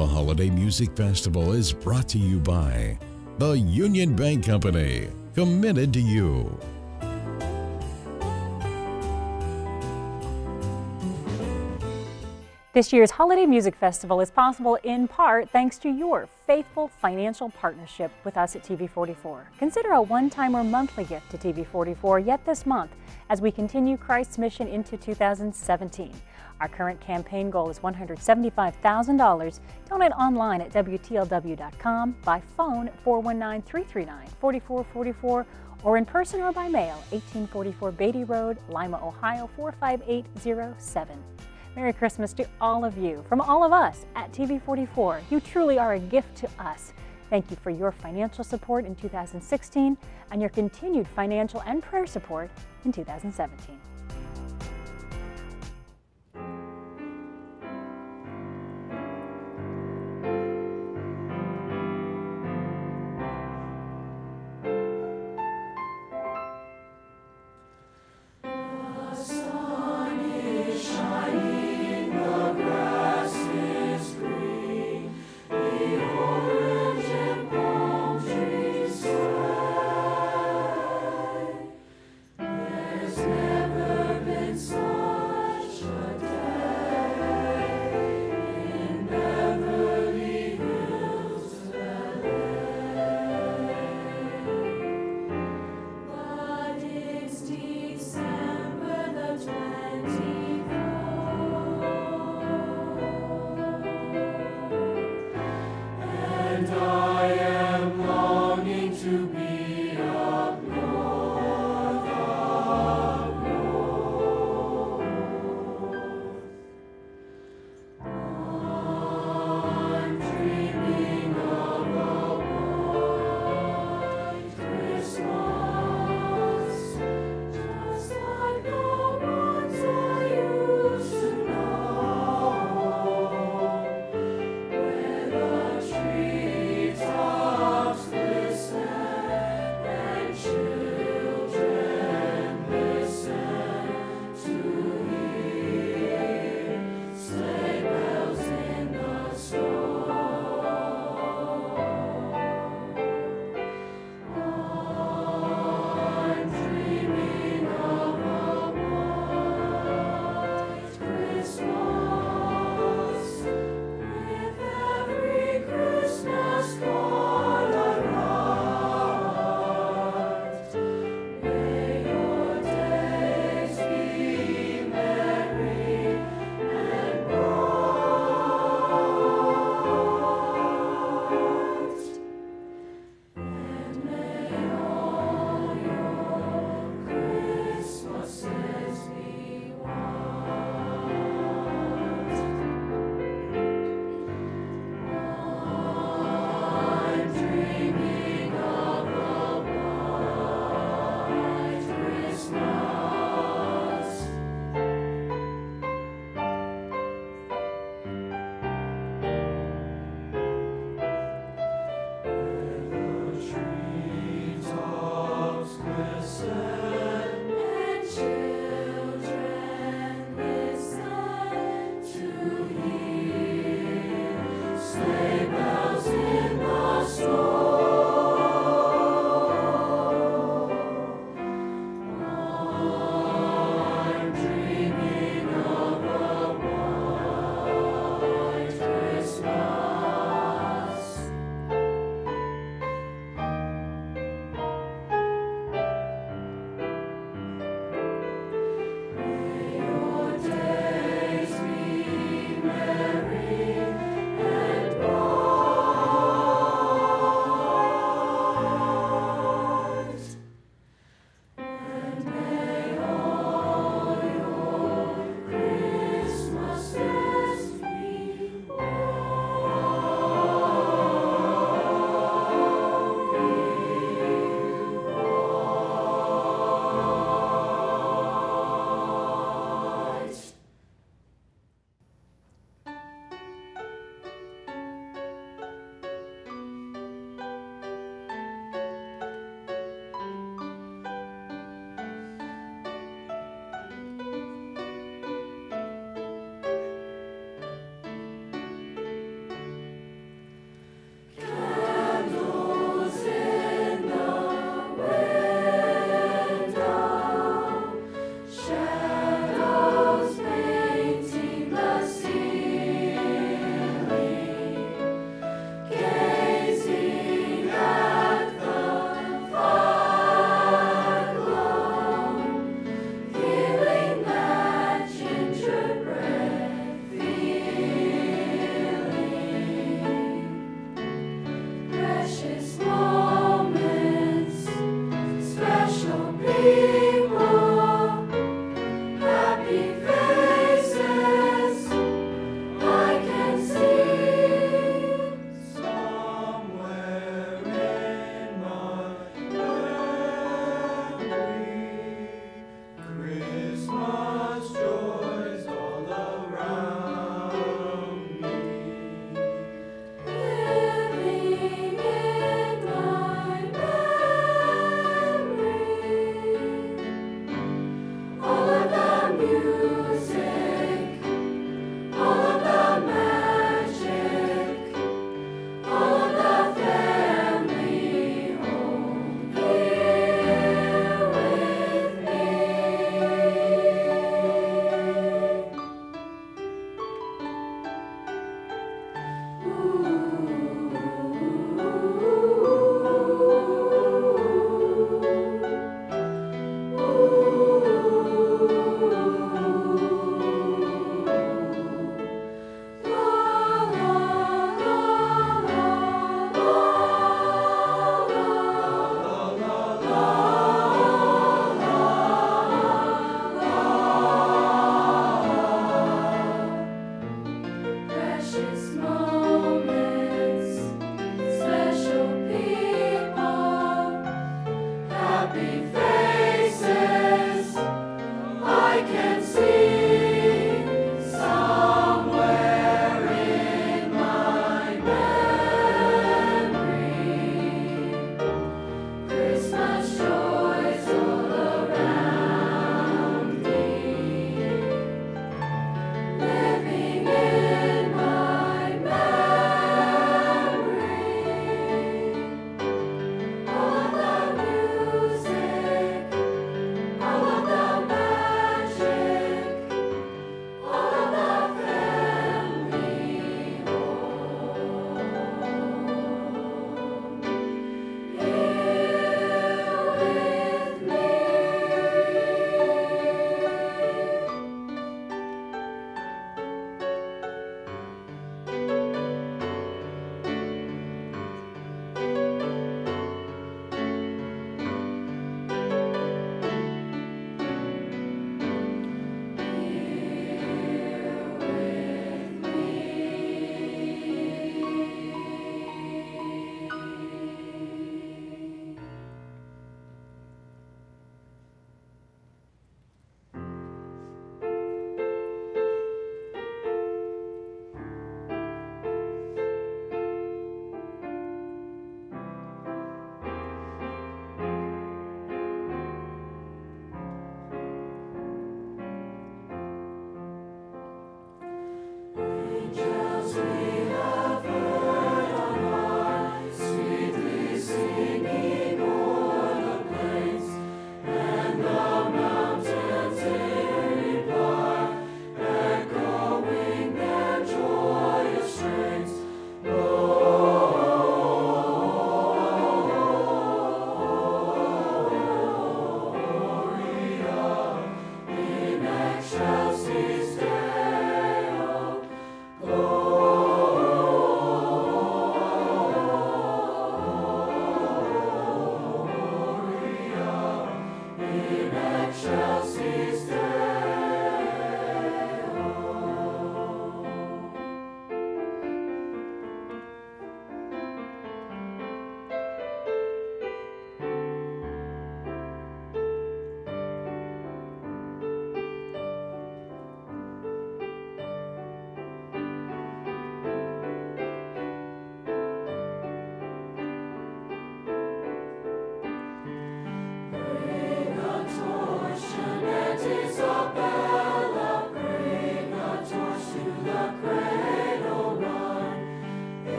The Holiday Music Festival is brought to you by the Union Bank Company, committed to you. This year's Holiday Music Festival is possible in part thanks to your faithful financial partnership with us at TV44. Consider a one-time or monthly gift to TV44 yet this month as we continue Christ's mission into 2017. Our current campaign goal is $175,000. Donate online at WTLW.com, by phone 419-339-4444, or in person or by mail, 1844 Baty Road, Lima, Ohio 45807. Merry Christmas to all of you. From all of us at TV44, you truly are a gift to us. Thank you for your financial support in 2016 and your continued financial and prayer support in 2017.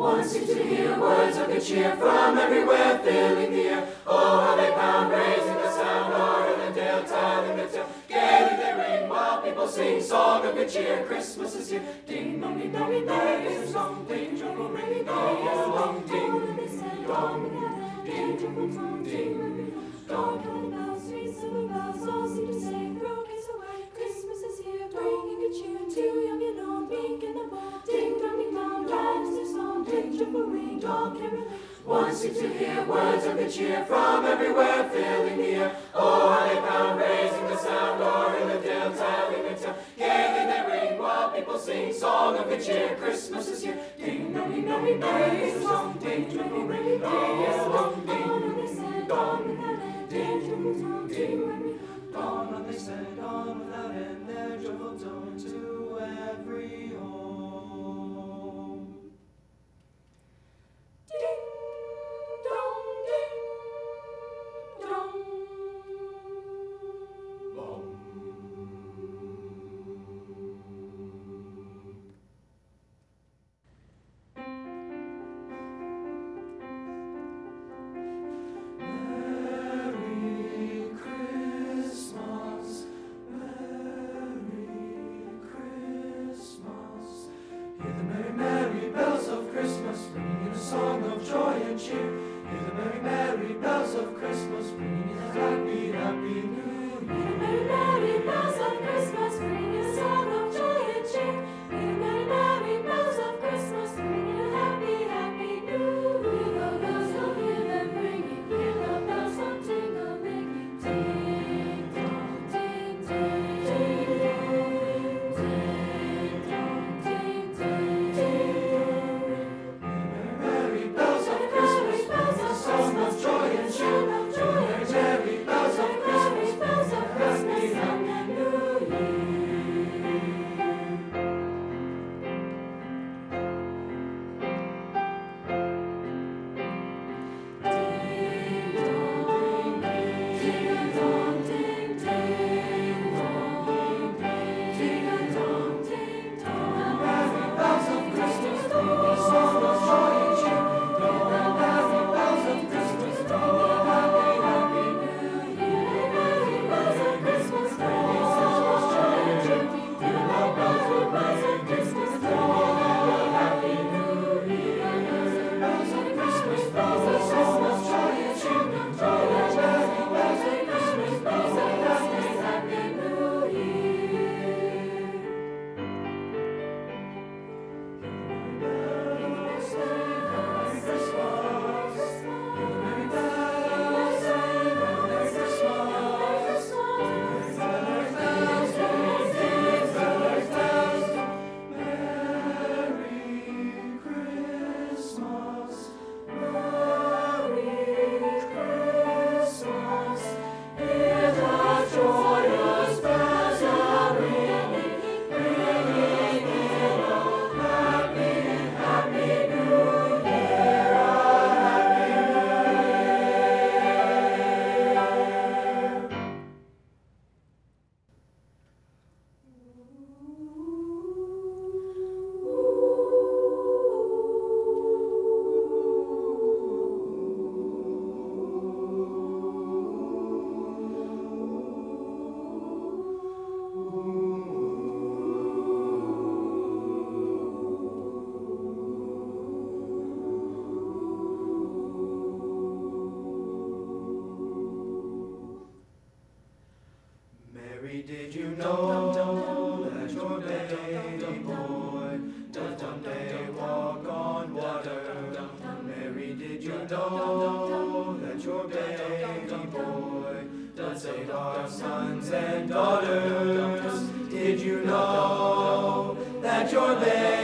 One seems to hear words of good cheer from everywhere, filling the air. Oh, how they pound, raising the sound, o'er the dale, telling the tale. Gaily they ring while people sing song of good cheer. Christmas is here. Ding dong, ding dong, ding dong, is a song, ding dong, ring dong, is a dong, ding dong, ding dong, ding dong, ding dong. Ding dong, ring. One seems to hear words of good cheer from everywhere, filling the air. Oh, how they pound, raising the sound, or in the dale, telling the tale. Gaily they ring while people sing song of good cheer. Christmas is here. Ding dong, ding dong, ding dong, is a song, ding dong, ring dong, is a dong, ding dong, ding ding dong. On they said, on without end, their joyful tone to every home. Mary, did you know that your baby boy does one day walk on water? Mary, did you know that your baby boy does save our sons and daughters? Did you know that your baby